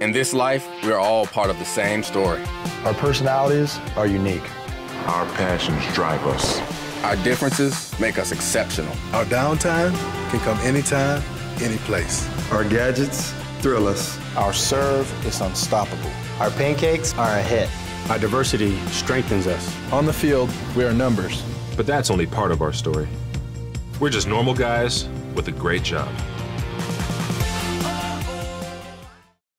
In this life, we're all part of the same story. Our personalities are unique. Our passions drive us. Our differences make us exceptional. Our downtime can come anytime, any place. Our gadgets thrill us. Our serve is unstoppable. Our pancakes are a hit. Our diversity strengthens us. On the field, we are numbers. But that's only part of our story. We're just normal guys with a great job.